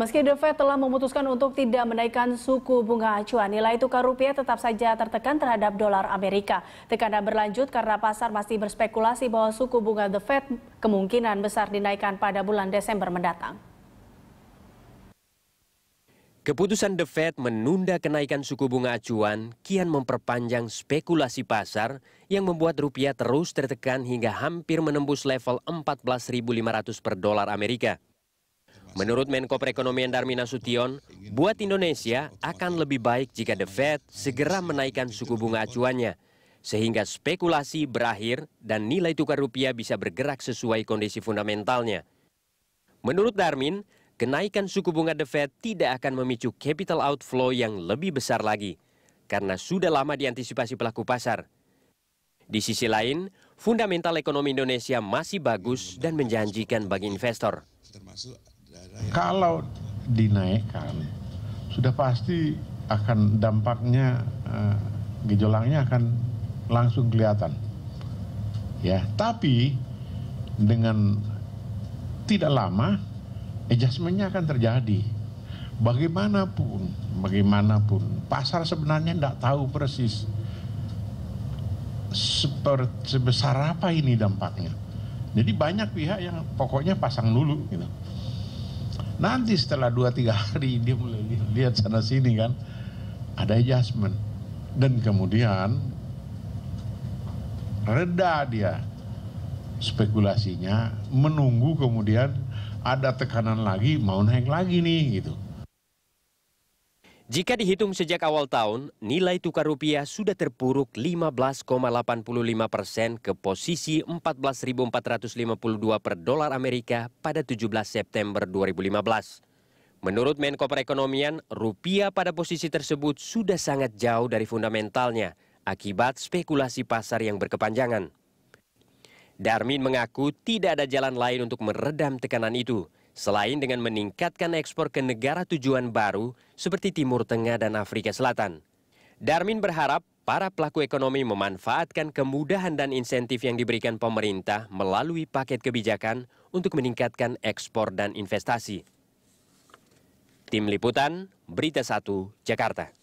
Meski The Fed telah memutuskan untuk tidak menaikkan suku bunga acuan, nilai tukar rupiah tetap saja tertekan terhadap dolar Amerika. Tekanan berlanjut karena pasar masih berspekulasi bahwa suku bunga The Fed kemungkinan besar dinaikkan pada bulan Desember mendatang. Keputusan The Fed menunda kenaikan suku bunga acuan kian memperpanjang spekulasi pasar yang membuat rupiah terus tertekan hingga hampir menembus level 14.500 per dolar Amerika. Menurut Menko Perekonomian Darmin Nasution, buat Indonesia akan lebih baik jika The Fed segera menaikkan suku bunga acuannya, sehingga spekulasi berakhir dan nilai tukar rupiah bisa bergerak sesuai kondisi fundamentalnya. Menurut Darmin, kenaikan suku bunga The Fed tidak akan memicu capital outflow yang lebih besar lagi, karena sudah lama diantisipasi pelaku pasar. Di sisi lain, fundamental ekonomi Indonesia masih bagus dan menjanjikan bagi investor. Kalau dinaikkan, sudah pasti akan dampaknya uh, gejolaknya akan langsung kelihatan. Ya, tapi dengan tidak lama adjustmentnya akan terjadi. Bagaimanapun, bagaimanapun, pasar sebenarnya tidak tahu persis seperti sebesar apa ini dampaknya. Jadi banyak pihak yang pokoknya pasang dulu gitu. Nanti setelah 2-3 hari dia mulai lihat sana sini kan, ada adjustment. Dan kemudian reda dia spekulasinya, menunggu kemudian ada tekanan lagi, mau naik lagi nih gitu. Jika dihitung sejak awal tahun, nilai tukar rupiah sudah terpuruk 15,85 persen ke posisi 14.452 per dolar Amerika pada 17 September 2015. Menurut Menko Perekonomian, rupiah pada posisi tersebut sudah sangat jauh dari fundamentalnya akibat spekulasi pasar yang berkepanjangan. Darmin mengaku tidak ada jalan lain untuk meredam tekanan itu selain dengan meningkatkan ekspor ke negara tujuan baru seperti Timur Tengah dan Afrika Selatan. Darmin berharap para pelaku ekonomi memanfaatkan kemudahan dan insentif yang diberikan pemerintah melalui paket kebijakan untuk meningkatkan ekspor dan investasi. Tim Liputan, Berita 1, Jakarta.